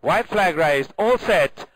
White flag raised, all set.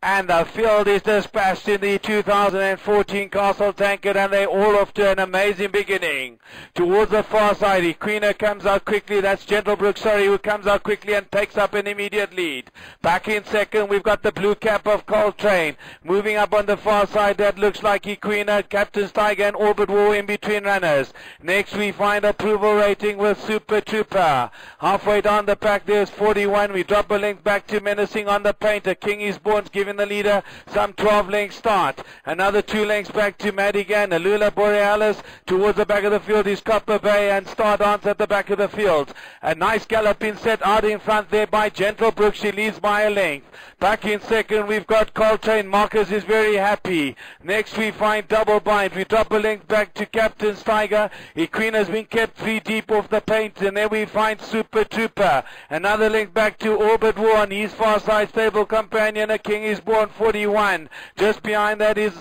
And the field is dispatched in the 2014 Castle Tankard, and they're all off to an amazing beginning. Towards the far side, Equina comes out quickly. That's Gentle Brook, sorry, who comes out quickly and takes up an immediate lead. Back in second, we've got the blue cap of Coltrane. Moving up on the far side, that looks like Equina, Captain's Tiger, and Orbit War in between runners. Next, we find approval rating with Super Trouper. Halfway down the pack, there's 41. We drop a length back to Menacing on the painter. King is born, giving giving the leader some 12 lengths start. Another two lengths back to Madigan. Alula Borealis towards the back of the field is Copper Bay and Stardance at the back of the field. A nice gallop galloping set out in front there by Gentle Brook. She leads by a length. Back in second, we've got Coltrane. Marcus is very happy. Next, we find Double Bind. We drop a length back to Captain's Tiger. Equina has been kept three deep off the paint. And there we find Super Trouper. Another length back to Orbit One. his far side stable companion. A King is Born 41. Just behind that is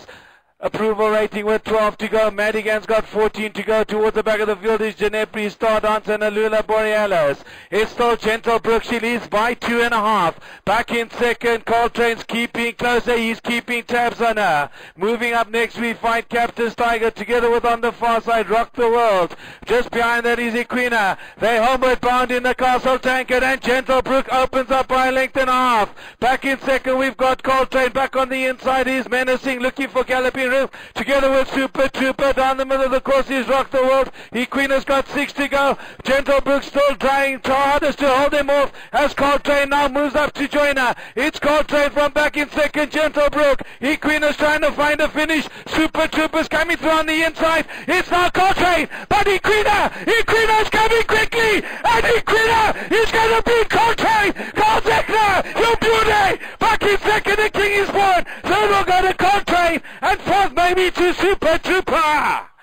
Approval rating with 12 to go. Madigan's got 14 to go. Towards the back of the field is Genepri, Stardance, and Alula Borealis. It's still Gentle Brook. She leads by two and a half. Back in second. Coltrane's keeping closer. He's keeping tabs on her. Moving up next, we find Captain's Tiger together with on the far side Rock the World. Just behind that is Equina. They homeward bound in the Castle Tankard, and Gentle Brook opens up by a length and a half. Back in second, we've got Coltrane. Back on the inside is Menacing, looking for galloping together with Super Trouper down the middle of the course. He's rocked the world. Equina has got six to go. Gentle Brook still trying hardest to hold him off as Coltrane now moves up to join her. It's Coltrane from back in second. Gentlebrook. Equina is trying to find a finish. Super Trouper's coming through on the inside. It's now Coltrane, but Equina, Equina's coming quickly, and Equina is going to beat Coltrane. Zechner, you beauty. Back in second, the King is born. Third will go to Coltrane, and maybe to Super Trooper.